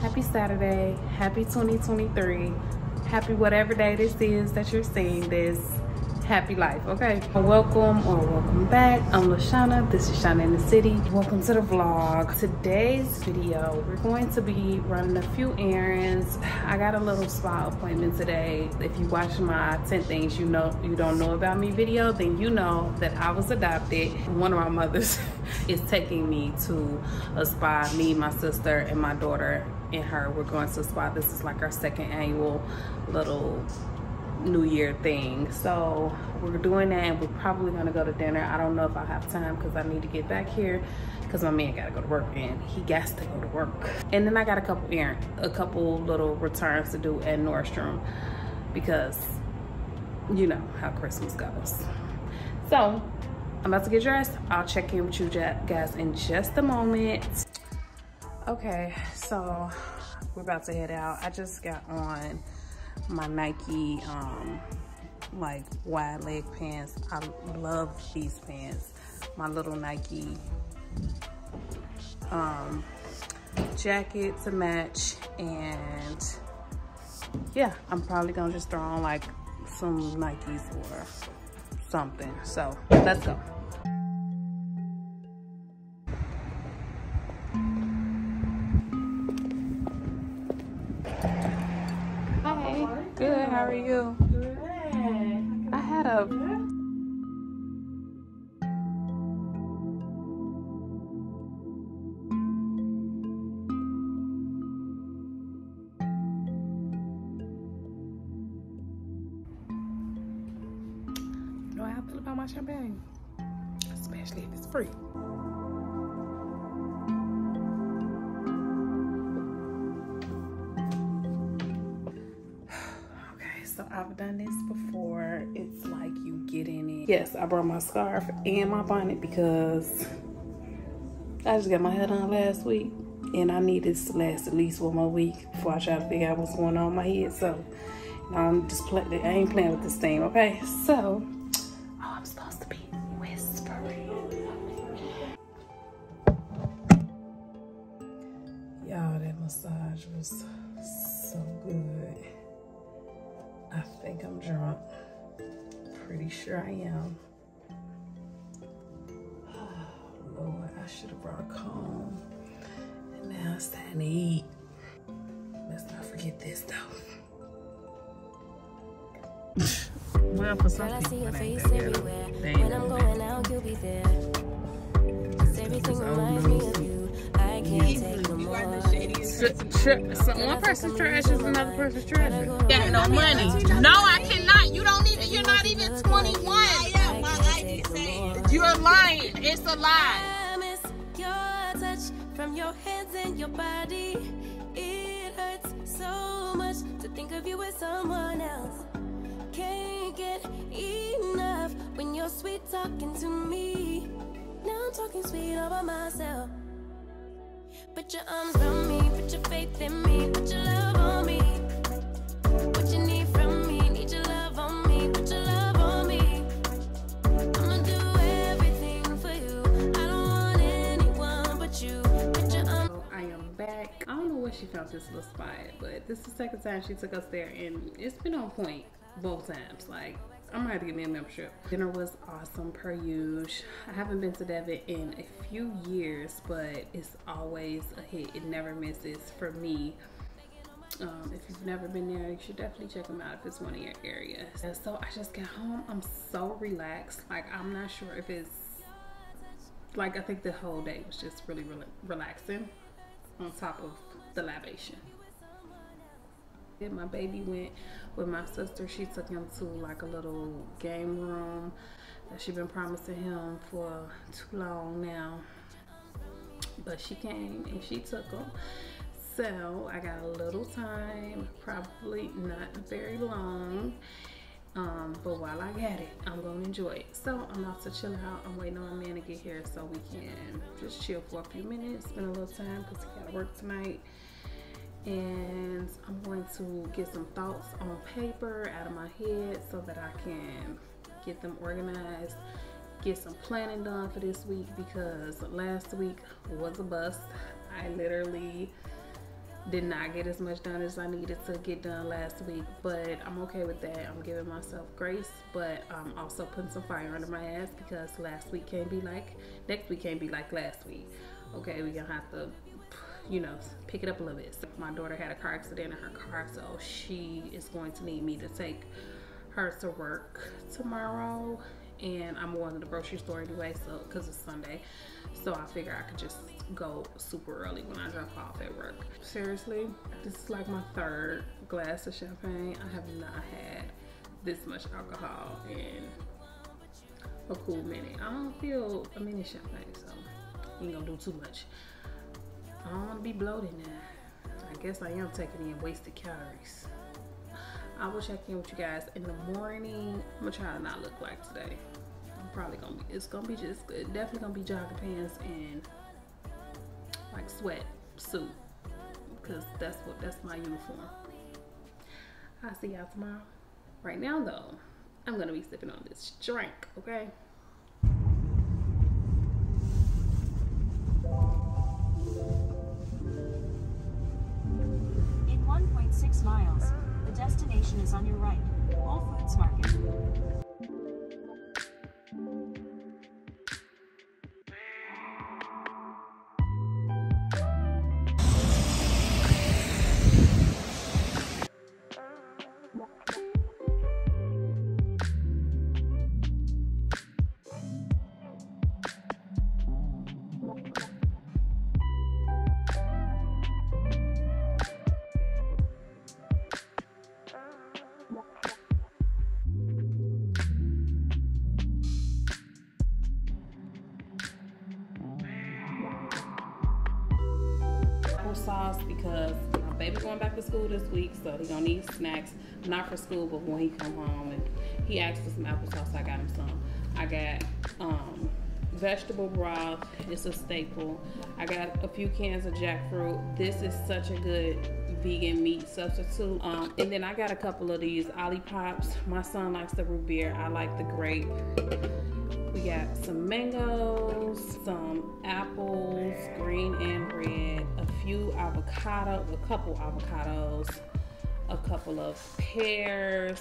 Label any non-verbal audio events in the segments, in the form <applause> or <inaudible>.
Happy Saturday, happy 2023, happy whatever day this is that you're seeing this, happy life, okay? Welcome or welcome back, I'm LaShawna, this is Shana in the City. Welcome to the vlog. Today's video, we're going to be running a few errands. I got a little spa appointment today. If you watch my 10 things you know you don't know about me video, then you know that I was adopted. One of my mothers <laughs> is taking me to a spa, me, my sister, and my daughter and her. We're going to spa this is like our second annual little new year thing. So we're doing that and we're probably to go to dinner. I don't know if i have time because i need to get back here because my man got to go to work and he got to go to work. And then i got a couple errand a couple little returns to do at nordstrom because you know how christmas goes. So i'm about to get dressed. I'll check in with you guys in just a moment okay so we're about to head out. I just got on my nike um like wide leg pants. I love these pants. My little nike um jacket to match. And yeah i'm probably gonna just throw on like some nikes or something. So let's go how are you? Good. I had a brought my scarf and my bonnet because I just got my hair done last week and I need this to last at least one more week before I try to figure out what's going on in my head. So, I'm just playing, I ain't playing with this thing, okay? So, oh, I'm supposed to be whispering. Y'all, that massage was so good. I think I'm drunk. Pretty sure I am. Lord, I should have brought a comb. And now it's time to eat. Let's not forget this though. well, for some Girl, I see people, your face that everywhere. good. Ain't When I'm going bad. out, you'll be there. 'Cause everything reminds me of you. I can't take no more. Tr- tr- so one person's trash is another person's treasure. Got no money. No, I cannot. You don't even. You're not even 21. I can't take no more. You're lying. It's a lie. Your hands and your body. It hurts so much to think of you as someone else. Can't get enough when you're sweet talking to me. Now I'm talking sweet all by myself. Put your arms around me, put your faith in me, put your love on me. She found this little spot, but this is the second time she took us there, and it's been on point both times. Like I'm ready to get me a membership. Dinner was awesome per usual. I haven't been to Devon in a few years, but it's always a hit. It never misses for me. Um, if you've never been there, you should definitely check them out if it's one of your areas. And so I just got home. I'm so relaxed. Like I'm not sure if it's like I think the whole day was just really, really relaxing on top of the libation. Then my baby went with my sister. She took him to like a little game room that she been promising him for too long now. But she came and she took him. So I got a little time, probably not very long. Um, but while I got it, I'm gonna enjoy it. So I'm about to chill out. I'm waiting on my man to get here so we can just chill for a few minutes, spend a little time because he gotta work tonight. And I'm going to get some thoughts on paper out of my head so that I can get them organized, get some planning done for this week because last week was a bust. I literally did not get as much done as I needed to get done last week, but I'm okay with that. I'm giving myself grace, but I'm also putting some fire under my ass because last week can't be like, next week can't be like last week. Okay, we're gonna have to, you know, pick it up a little bit. So my daughter had a car accident in her car, so she is going to need me to take her to work tomorrow and I'm going to the grocery store anyway so because it's Sunday so I figure I could just go super early when I drop off at work seriously this is like my third glass of champagne I have not had this much alcohol in a cool minute I don't feel a mini champagne so ain't gonna do too much I don't want to be bloated now I guess I am taking in wasted calories I will check in with you guys in the morning. I'm gonna try to not look like today. I'm probably gonna be, it's gonna be just, good. definitely gonna be jogging pants and like sweat suit because that's what, that's my uniform. I'll see y'all tomorrow. Right now though, I'm gonna be sipping on this drink, okay? In 1.6 miles, the destination is on your right. Whole Foods Market. Back to school this week, so he gonna need snacks. Not for school, but when he come home and he asked for some applesauce, I got him some. I got um, vegetable broth. It's a staple. I got a few cans of jackfruit. This is such a good vegan meat substitute. Um, and then I got a couple of these Olipops. My son likes the root beer. I like the grape. We got some mangoes, some apples, green and red, few avocado, a couple avocados, a couple of pears,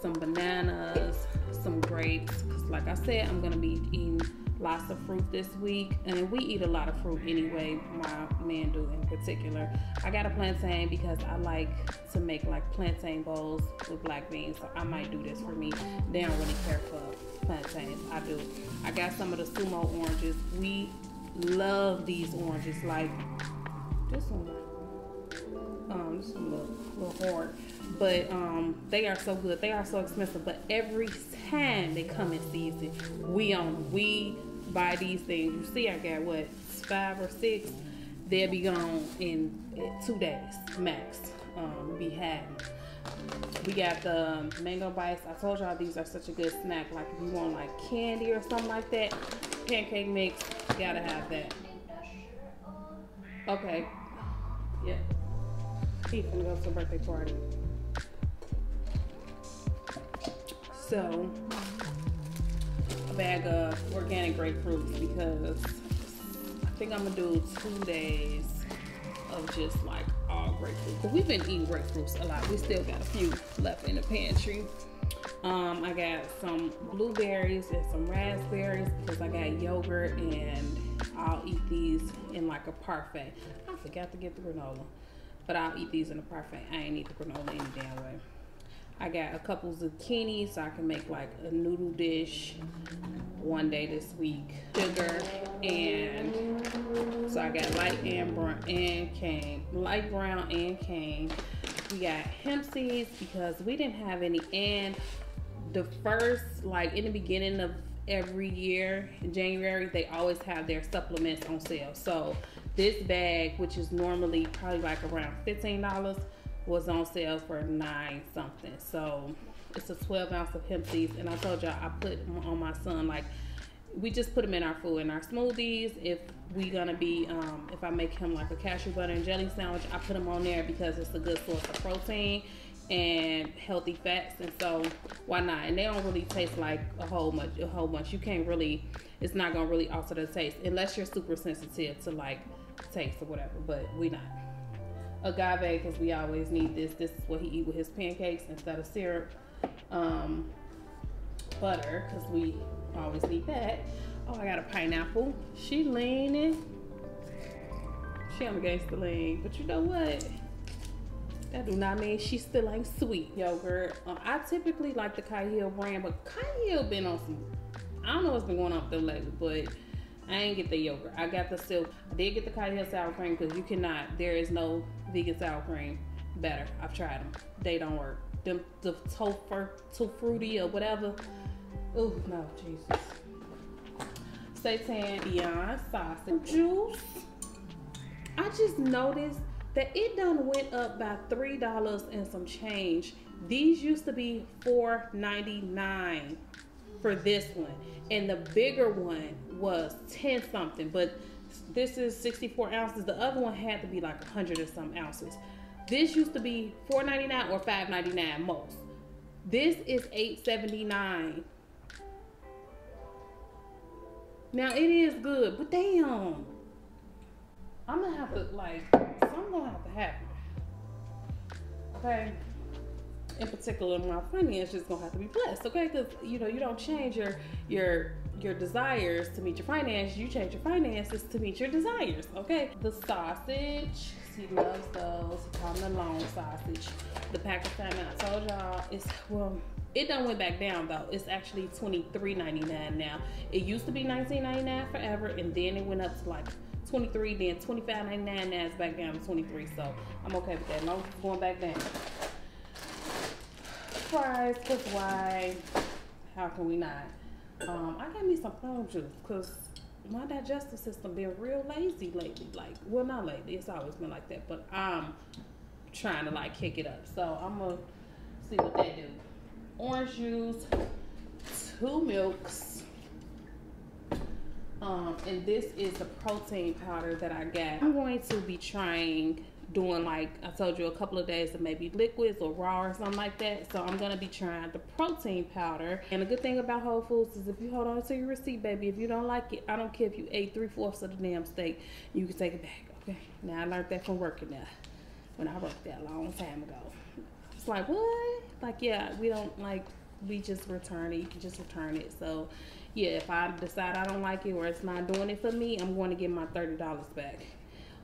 some bananas, some grapes. Cause like I said, I'm gonna be eating lots of fruit this week, and we eat a lot of fruit anyway. My man do in particular. I got a plantain because I like to make like plantain bowls with black beans, so I might do this for me. They don't really care for plantains. I do. I got some of the sumo oranges. We love these oranges. Like this one, um, this one little, little hard, but um, they are so good. They are so expensive, but every time they come in season, we on we buy these things. You see, I got what five or six. They'll be gone in, two days max. Um, be happy. We got the mango bites. I told y'all these are such a good snack. Like if you want like candy or something like that, pancake mix, gotta have that. Okay. Yeah. He finna go to a birthday party. So, a bag of organic grapefruits because I think I'm gonna do two days of just like all grapefruit. Cause we've been eating grapefruits a lot. We still got a few left in the pantry. Um, I got some blueberries and some raspberries because I got yogurt and I'll eat these in like a parfait. I forgot to get the granola, but I'll eat these in a parfait. I ain't eat the granola any damn way. I got a couple zucchini so I can make like a noodle dish one day this week. Sugar and so I got light and brown and cane, light brown and cane. We got hemp seeds because we didn't have any and the first like in the beginning of every year in January they always have their supplements on sale. So This bag, which is normally probably like around $15, was on sale for nine something. So it's a 12 ounce of hemp seeds. And I told y'all I put them on my son like we just put them in our food in our smoothies if we gonna be um, if i make him like a cashew butter and jelly sandwich i put them on there because it's a good source of protein and healthy fats and so why not? And they don't really taste like a whole much a whole bunch. You can't really it's not gonna really alter the taste unless you're super sensitive to like taste or whatever but we not. Agave because we always need this. This is what he eat with his pancakes instead of syrup. Um, butter because we always need that. Oh i got a pineapple. She leaning. She on the the lane but you know what that do not mean she still ain't sweet yogurt. Uh, I typically like the Kite Hill brand, but Kite Hill been on some. I don't know what's been going on with them lately, but I ain't get the yogurt. I got the silk. I did get the Kite Hill sour cream because you cannot. There is no vegan sour cream better. I've tried them. They don't work. Them the tofu, too fruity or whatever. Oh no, Jesus. Seitan Beyond sausage juice. I just noticed that it done went up by three dollars and some change. These used to be $4.99 for this one, and the bigger one was 10 something, but this is 64 ounces. The other one had to be like 100 or some ounces. This used to be $4.99 or $5.99 most. This is $8.79. Now it is good, but damn. I'm gonna have to like something gonna have to happen. Okay. In particular, my finances gonna have to be blessed. Okay, because you know you don't change your your your desires to meet your finances. You change your finances to meet your desires. Okay. The sausage. He loves those. He called the long sausage. The Pakistan I told y'all it's well it done went back down though. It's actually $23.99 now. It used to be $19.99 forever, and then it went up to like 23 then 25.99 now it's back down to 23 so i'm okay with that no going back down. Fries because why how can we not? Um i got me some prune juice because my digestive system been real lazy lately like well not lately it's always been like that but i'm trying to like kick it up so i'm gonna see what they do. Orange juice two milks um, and this is the protein powder that I got. I'm going to be trying doing like I told you a couple of days of maybe liquids or raw or something like that. So I'm gonna be trying the protein powder. And the good thing about Whole Foods is if you hold on to your receipt, baby, if you don't like it, I don't care if you ate three fourths of the damn steak, you can take it back. Okay. Now I learned that from working there when I worked there a long time ago. It's like what? Like yeah, we don't like we just return it. You can just return it. So yeah, if I decide I don't like it or it's not doing it for me, I'm going to get my $30 back.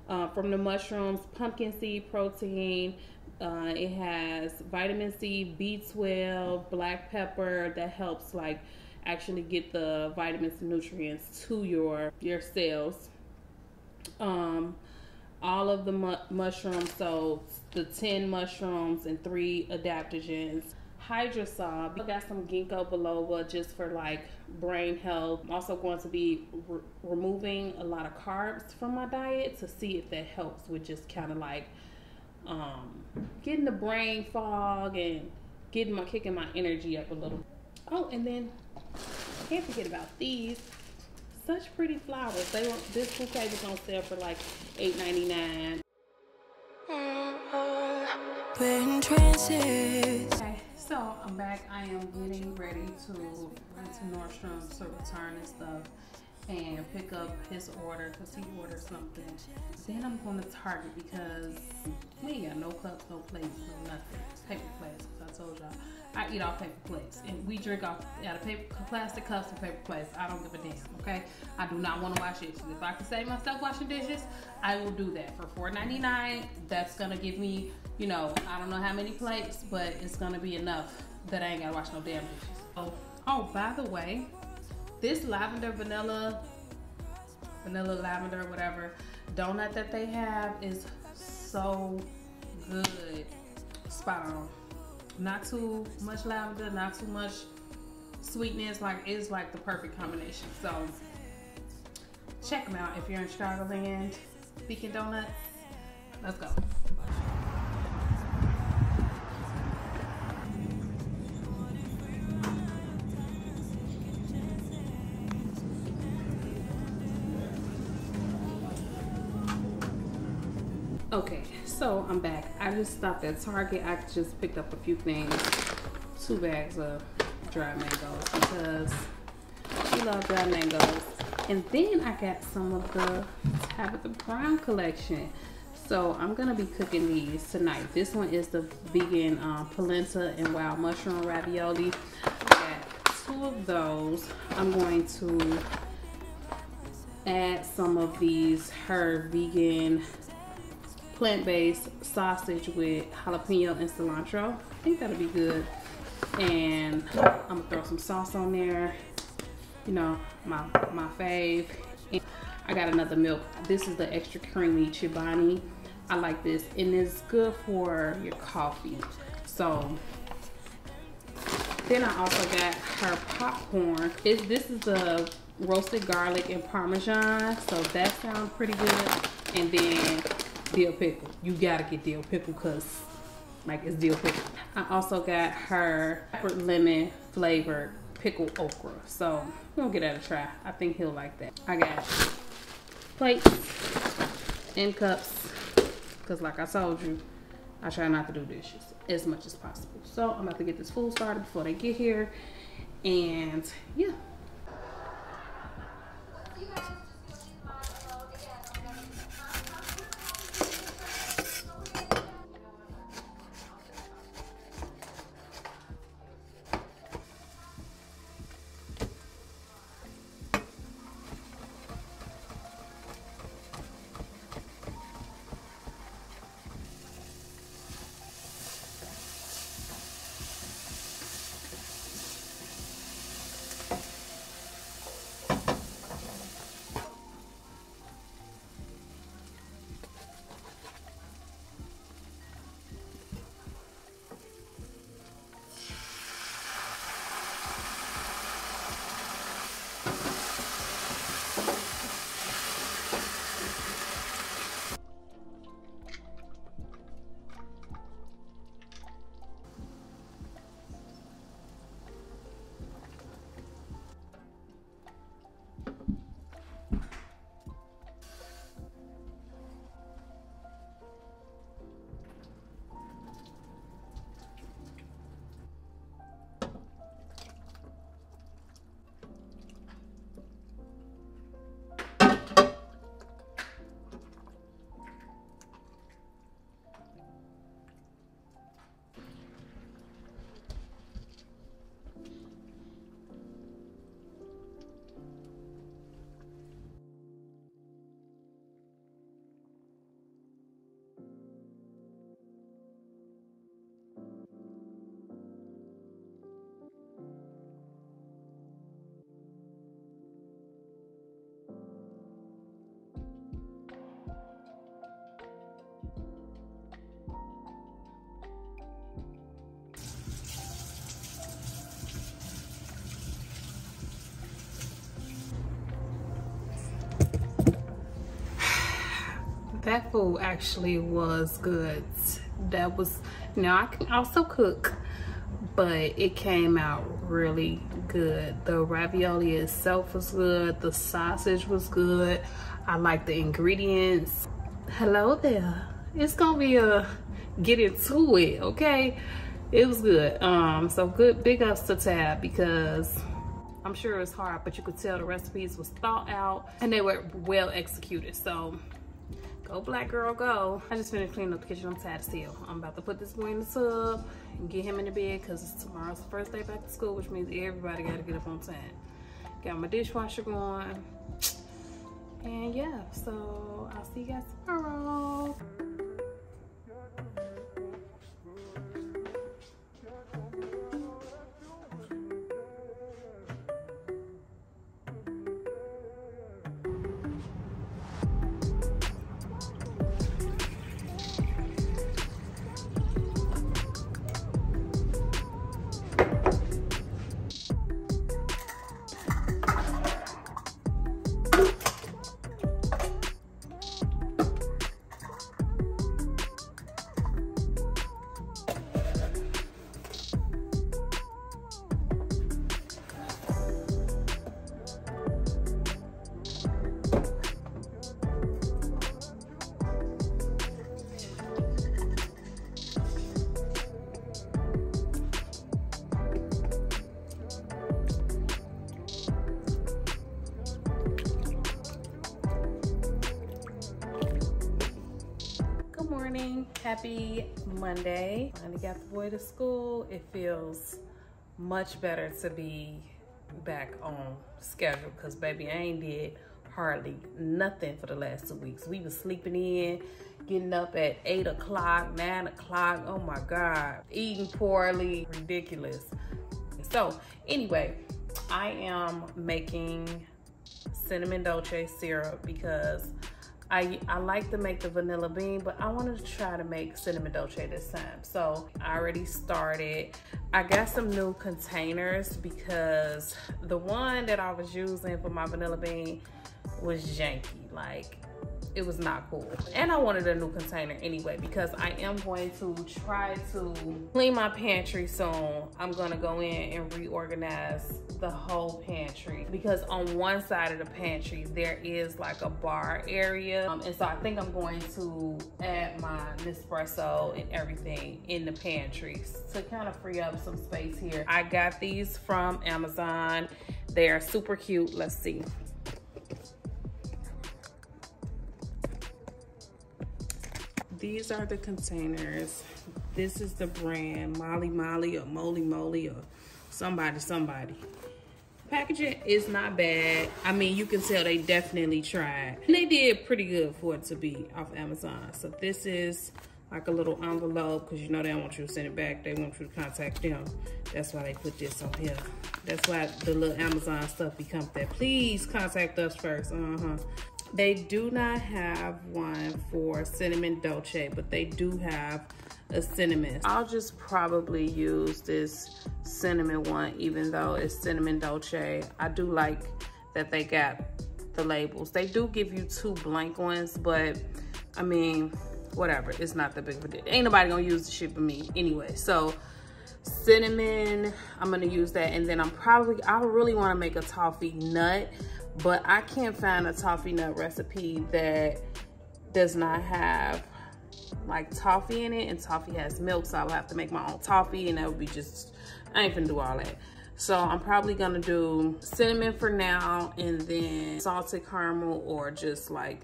Uh, from the mushrooms, pumpkin seed protein. Uh, it has vitamin C, B12, black pepper that helps like actually get the vitamins and nutrients to your your cells. Um, all of the mu mushrooms, so the 10 mushrooms and three adaptogens Hydrosol. I got some ginkgo biloba just for like brain health. I'm also going to be re removing a lot of carbs from my diet to see if that helps with just kind of like um, getting the brain fog and getting my kicking my energy up a little. Oh, and then can't forget about these. Such pretty flowers. They were, this bouquet was on sale for like $8.99. We're in trances. Okay. So I'm back. I am getting ready to run to Nordstrom to return and stuff and pick up his order because he ordered something. Then I'm going to Target because we got no cups, no plates, no nothing. Paper plates. I told y'all I eat off paper plates and we drink off out of paper plastic cups and paper plates. I don't give a damn. Okay, I do not want to wash dishes. If I can save myself washing dishes, I will do that for $4.99. That's gonna give me, you know, I don't know how many plates, but it's gonna be enough that I ain't gotta wash no damn dishes. Oh, oh, by the way, this lavender vanilla, vanilla lavender, whatever, donut that they have is so good. Spot on. Not too much lavender, not too much sweetness. Like it's like the perfect combination. So check them out if you're in Chicagoland. Beacon Doughnuts. Let's go. I'm back. I just stopped at Target. I just picked up a few things. Two bags of dried mangoes because we love dried mangoes. And then I got some of the Tabitha Brown collection. So I'm gonna be cooking these tonight. This one is the vegan um, polenta and wild mushroom ravioli. I got two of those. I'm going to add some of these her vegan plant-based sausage with jalapeno and cilantro. I think that'll be good. And I'm gonna throw some sauce on there. You know, my my fave. And I got another milk. This is the extra creamy Chobani. I like this, and it's good for your coffee. So then I also got her popcorn. It, this is the roasted garlic and parmesan, so that sounds pretty good. And then dill pickle. You gotta get dill pickle because like it's dill pickle. I also got her peppered lemon flavored pickle okra. So we'll get that a try. I think he'll like that. I got plates and cups because like I told you, I try not to do dishes as much as possible. So I'm about to get this food started before they get here. And yeah. That food actually was good that was now i can also cook but it came out really good. The ravioli itself was good. The sausage was good. I like the ingredients. Hello there. It's gonna be a get into it okay? It was good. Um so good big ups to tab because i'm sure it's hard but you could tell the recipes was thought out and they were well executed. So Go black girl, go. I just finished cleaning up the kitchen. I'm tired still. I'm about to put this boy in the tub and get him in the bed because tomorrow's the first day back to school, which means everybody got to get up on time. Got my dishwasher going. And yeah, so I'll see you guys tomorrow. Happy Monday. Finally got the boy to school. It feels much better to be back on schedule because baby, I ain't did hardly nothing for the last two weeks. We was sleeping in, getting up at eight o'clock, nine o'clock. Oh my God, eating poorly, ridiculous. So anyway, I am making cinnamon dolce syrup because I, I like to make the vanilla bean, but I wanted to try to make cinnamon dolce this time. So I already started. I got some new containers because the one that I was using for my vanilla bean was janky. Like it was not cool. And I wanted a new container anyway because I am going to try to clean my pantry soon. I'm gonna go in and reorganize the whole pantry because on one side of the pantry there is like a bar area. Um, and so I think I'm going to add my Nespresso and everything in the pantry to kind of free up some space here. I got these from Amazon. They are super cute. Let's see. These are the containers. This is the brand Molly Molly or Moly Moly or somebody, somebody. Packaging is not bad. I mean, you can tell they definitely tried. And they did pretty good for it to be off Amazon. So this is like a little envelope because you know they don't want you to send it back. They want you to contact them. That's why they put this on here. That's why the little Amazon stuff becomes that. Please contact us first. Uh-huh. They do not have one for cinnamon dolce, but they do have a cinnamon. I'll just probably use this cinnamon one, even though it's cinnamon dolce. I do like that they got the labels. They do give you two blank ones, but I mean, whatever. It's not that big of a deal. Ain't nobody gonna use the shit but me anyway. So cinnamon, I'm gonna use that. And then I'm probably, I really wanna make a toffee nut but I can't find a toffee nut recipe that does not have like toffee in it and toffee has milk so I will have to make my own toffee and that would be just I ain't gonna do all that. So I'm probably gonna do cinnamon for now and then salted caramel or just like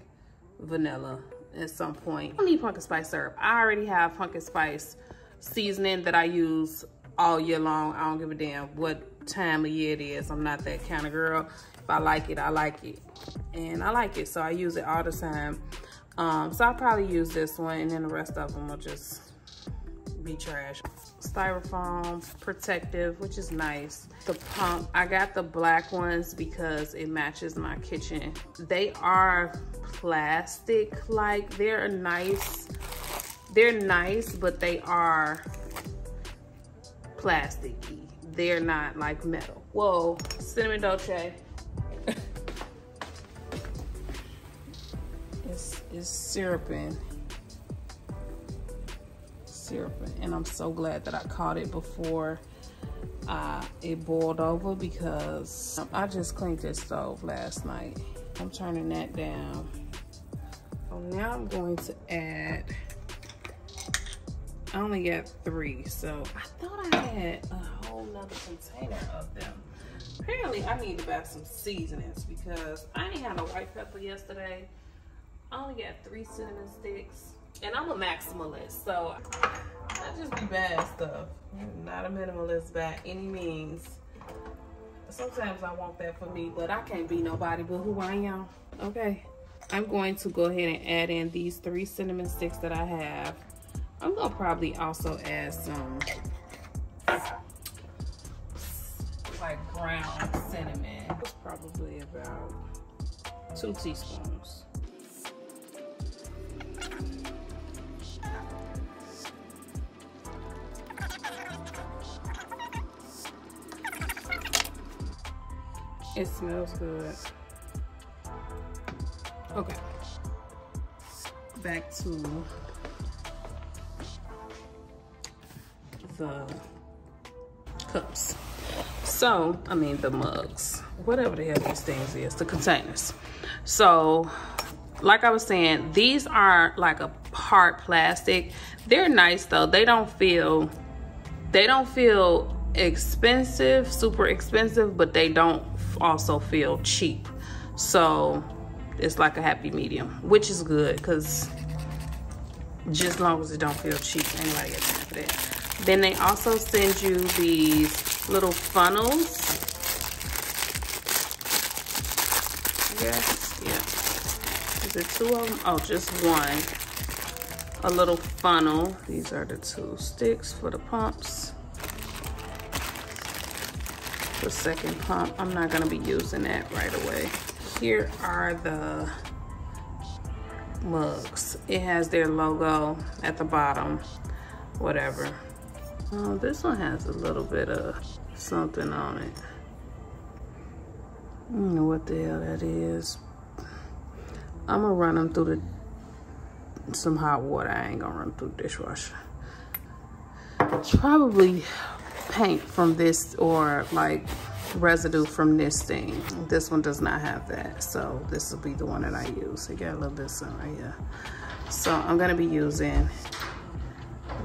vanilla at some point. I need pumpkin spice syrup. I already have pumpkin spice seasoning that I use all year long. I don't give a damn what time of year it is. I'm not that kind of girl I like it, I like it. And I like it, so I use it all the time. Um, so I'll probably use this one and then the rest of them will just be trash. Styrofoam, protective, which is nice. The pump, I got the black ones because it matches my kitchen. They are plastic, like they're nice. They're nice, but they are plasticky. They're not like metal. Whoa, Cinnamon Dolce. It's syruping. Syruping. And I'm so glad that I caught it before uh, it boiled over because I just cleaned this stove last night. I'm turning that down. So now I'm going to add, I only got three. So I thought I had a whole nother container of them. Apparently, I need to buy some seasonings because I ain't had no white pepper yesterday. I only got three cinnamon sticks. And I'm a maximalist, so I just be bad stuff. not a minimalist by any means. Sometimes I want that for me, but I can't be nobody but who I am. Okay, I'm going to go ahead and add in these three cinnamon sticks that I have. I'm gonna probably also add some like ground cinnamon. It's probably about two teaspoons. It smells good. Okay. Back to the cups. So, I mean the mugs, whatever the hell these things is, the containers. So, like I was saying, these are like a hard plastic. They're nice though. They don't feel, they don't feel expensive, super expensive, but they don't also feel cheap. So it's like a happy medium, which is good because just as long as it don't feel cheap. Anybody got time for that. Then they also send you these little funnels. Yes, yeah. Is it two of them? Oh, just one. A little funnel. These are the two sticks for the pumps. The second pump, I'm not gonna be using that right away. Here are the mugs. It has their logo at the bottom, whatever. Oh, this one has a little bit of something on it. I don't know what the hell that is. I'm gonna run them through the some hot water. I ain't gonna run through the dishwasher. Probably paint from this or like residue from this thing. This one does not have that. So this will be the one that I use. It got a little bit of sun right here. So I'm gonna be using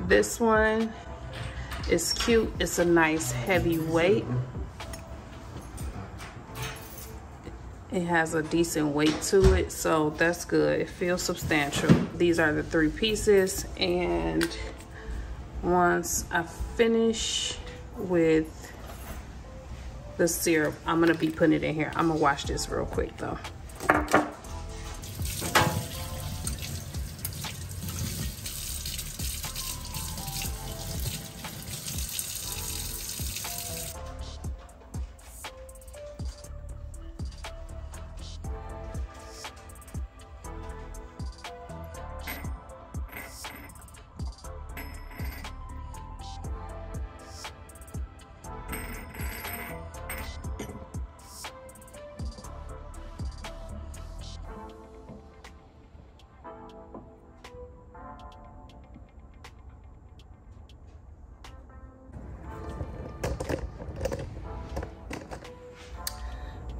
this one. It's cute. It's a nice heavy weight. It has a decent weight to it, so that's good. It feels substantial. These are the three pieces, and once I finish with the syrup. I'm gonna be putting it in here. I'm gonna wash this real quick though.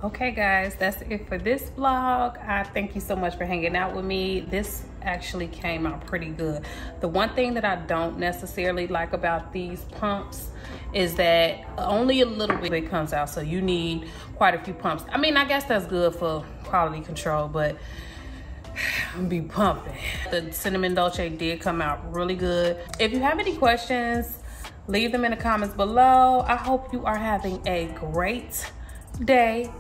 Okay guys that's it for this vlog. I thank you so much for hanging out with me. This actually came out pretty good. The one thing that i don't necessarily like about these pumps is that only a little bit comes out so you need quite a few pumps. I mean i guess that's good for quality control but <sighs> I'm be pumping. The cinnamon dolce did come out really good. If you have any questions leave them in the comments below. I hope you are having a great day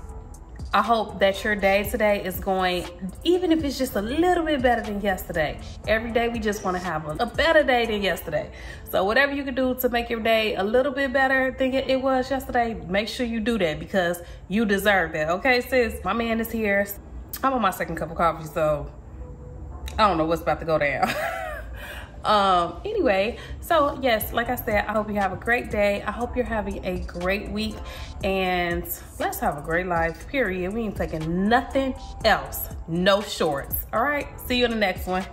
I hope that your day today is going, even if it's just a little bit better than yesterday. Every day we just wanna have a, a better day than yesterday. So whatever you can do to make your day a little bit better than it was yesterday, make sure you do that because you deserve it, okay sis? My man is here. I'm on my second cup of coffee, so I don't know what's about to go down. <laughs> um anyway so yes like i said i hope you have a great day. I hope you're having a great week and let's have a great life period. We ain't taking nothing else. No shorts. All right see you in the next one